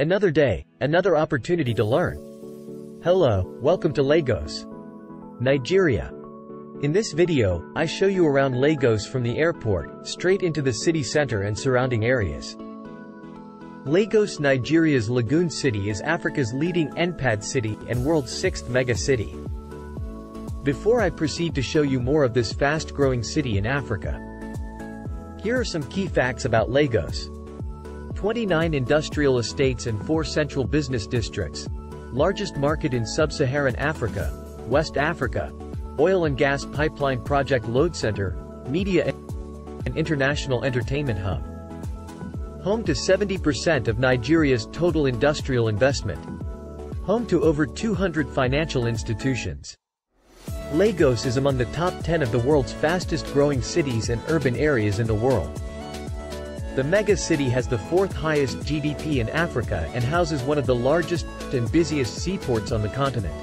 Another day, another opportunity to learn. Hello, welcome to Lagos, Nigeria. In this video, I show you around Lagos from the airport, straight into the city center and surrounding areas. Lagos, Nigeria's Lagoon City is Africa's leading NPAD city and world's sixth mega city. Before I proceed to show you more of this fast-growing city in Africa, here are some key facts about Lagos. 29 industrial estates and 4 central business districts. Largest market in sub-Saharan Africa, West Africa. Oil and gas pipeline project load center, media and international entertainment hub. Home to 70% of Nigeria's total industrial investment. Home to over 200 financial institutions. Lagos is among the top 10 of the world's fastest growing cities and urban areas in the world. The mega city has the fourth highest GDP in Africa and houses one of the largest and busiest seaports on the continent.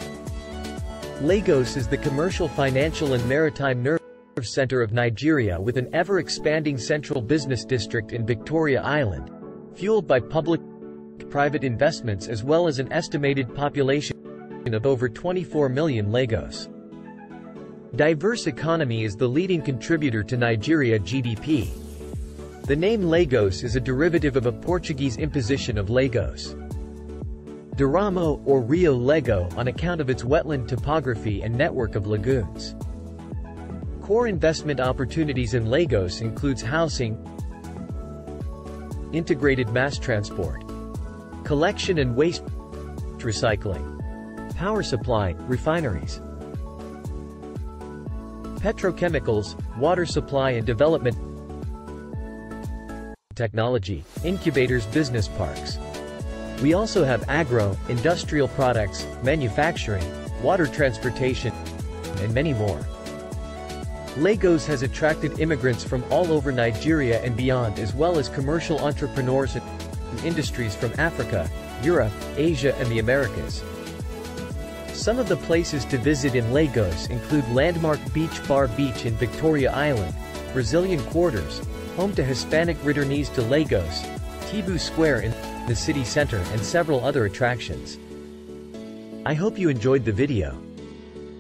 Lagos is the commercial financial and maritime nerve center of Nigeria with an ever-expanding central business district in Victoria Island, fueled by public-private investments as well as an estimated population of over 24 million Lagos. Diverse economy is the leading contributor to Nigeria GDP. The name Lagos is a derivative of a Portuguese imposition of Lagos. Curamo, or Rio Lego, on account of its wetland topography and network of lagoons. Core investment opportunities in Lagos includes housing, integrated mass transport, collection and waste recycling, power supply, refineries, petrochemicals, water supply and development technology, incubators business parks. We also have agro, industrial products, manufacturing, water transportation, and many more. Lagos has attracted immigrants from all over Nigeria and beyond as well as commercial entrepreneurs and industries from Africa, Europe, Asia and the Americas. Some of the places to visit in Lagos include landmark Beach Bar Beach in Victoria Island, Brazilian Quarters, home to Hispanic returnees to Lagos, Tinubu Square in the city center and several other attractions. I hope you enjoyed the video.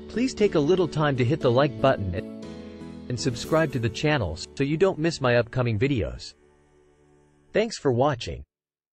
Please take a little time to hit the like button and subscribe to the channel so you don't miss my upcoming videos. Thanks for watching.